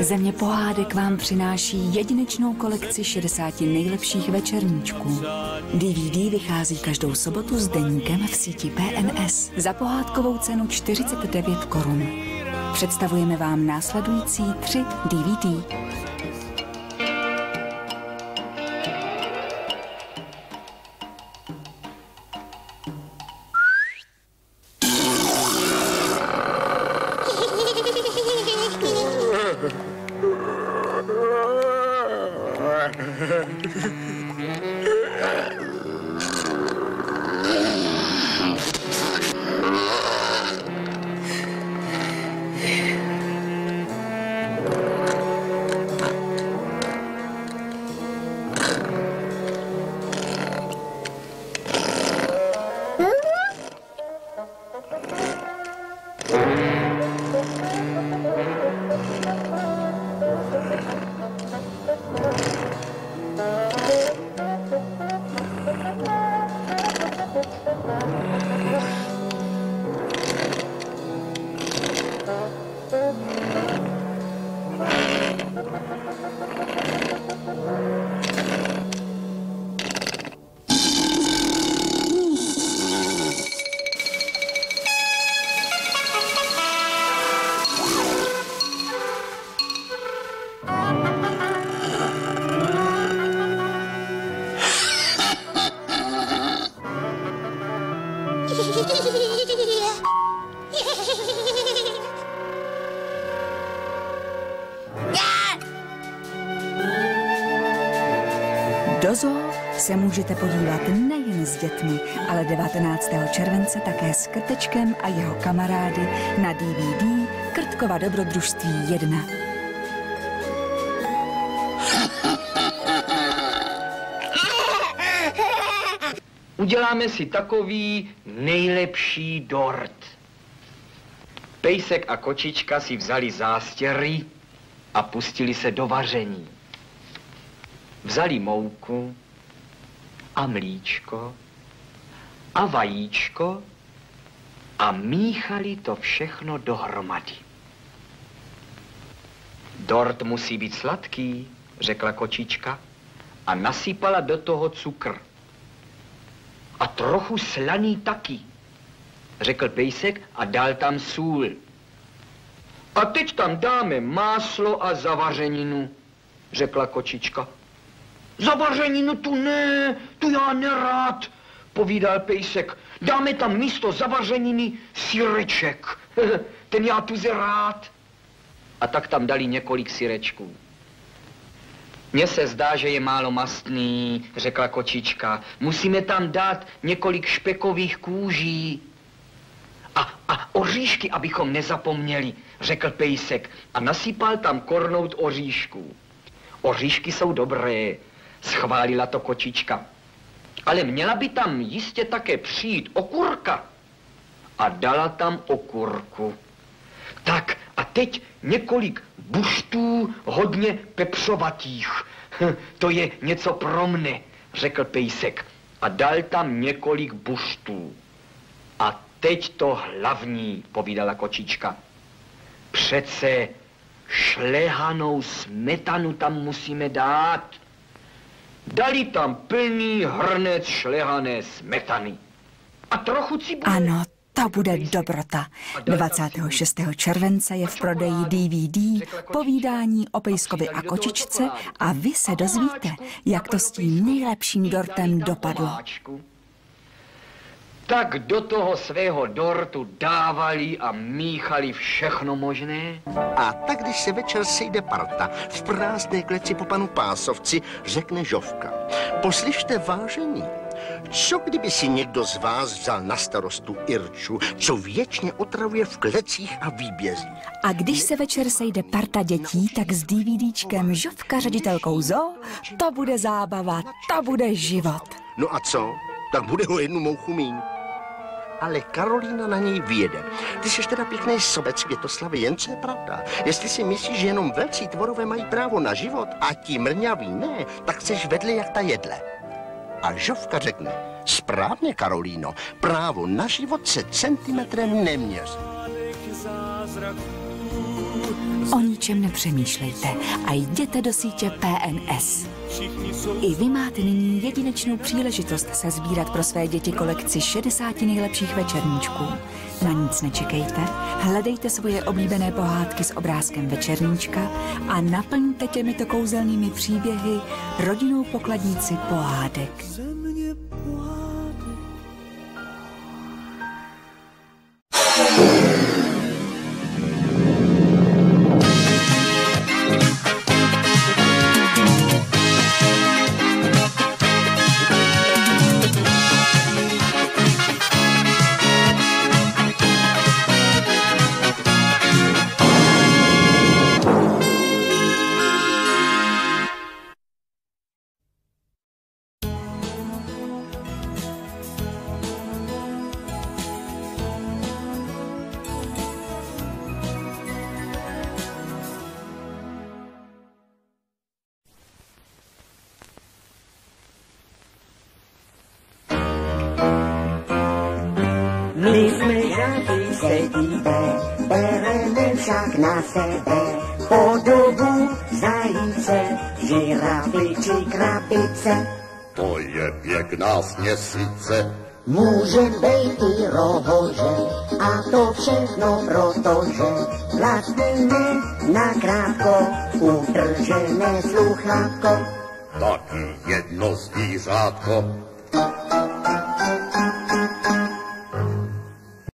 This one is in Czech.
Země pohádek vám přináší jedinečnou kolekci 60 nejlepších večerníčků. DVD vychází každou sobotu s deníkem v síti PNS za pohádkovou cenu 49 korun. Představujeme vám následující tři DVD. Do zoo se můžete podívat nejen s dětmi, ale 19. července také s Krtečkem a jeho kamarády na DVD Krtkova dobrodružství 1. Uděláme si takový nejlepší dort. Pejsek a kočička si vzali zástěry a pustili se do vaření. Vzali mouku a mlíčko a vajíčko a míchali to všechno dohromady. Dort musí být sladký, řekla kočička a nasypala do toho cukr. A trochu slaný taky, řekl pejsek a dal tam sůl. A teď tam dáme máslo a zavařeninu, řekla kočička. Zavařeninu tu ne, tu já nerád, povídal pejsek. Dáme tam místo zavařeniny syreček. Ten já tu rád. A tak tam dali několik syrečků. Mně se zdá, že je málo mastný, řekla kočička. Musíme tam dát několik špekových kůží. A, a oříšky, abychom nezapomněli, řekl pejsek a nasypal tam kornout oříšků. Oříšky jsou dobré, schválila to kočička. Ale měla by tam jistě také přijít okurka. A dala tam okurku. Tak a teď několik buštů hodně pepřovatých. To je něco pro mne, řekl pejsek. A dal tam několik buštů. A teď to hlavní, povídala kočička. Přece šlehanou smetanu tam musíme dát. Dali tam plný hrnec šlehané smetany. A trochu cibule. Ano, to bude dobrota. 26. července je v prodeji DVD povídání o pejskovi a kočičce a vy se dozvíte, jak to s tím nejlepším dortem dopadlo. Tak do toho svého dortu dávali a míchali všechno možné. A tak, když se večer sejde parta v prázdné kleci po panu Pásovci, řekne Žovka. Poslyšte vážení, co kdyby si někdo z vás vzal na starostu Irču, co věčně otravuje v klecích a výbězích? A když se večer sejde parta dětí, tak s DVDčkem Žovka ředitelkou zoo, to bude zábava, to bude život. No a co? Tak bude ho jednu mouchu míň. Ale Karolína na něj vyjede. Ty jsi teda pěkný sobec Květoslavy, jen co je pravda. Jestli si myslíš, že jenom velcí tvorové mají právo na život a ti mrňaví ne, tak chceš vedle jak ta jedle. A Žovka řekne, správně Karolíno, právo na život se centimetrem neměří. O ničem nepřemýšlejte a jděte do sítě PNS. I vy máte nyní jedinečnou příležitost se sbírat pro své děti kolekci 60 nejlepších večerníčků. Na nic nečekejte, hledejte svoje oblíbené pohádky s obrázkem večerníčka a naplňte těmito kouzelnými příběhy rodinnou pokladnici pohádek. Sedíbe, bereme však na sebe podobu zajíce, žirafy či krabice. To je pěkná směsice. Může být i rohože, a to všechno protože vlastníme nakrátko utržené sluchátko. Taky jedno zvířátko.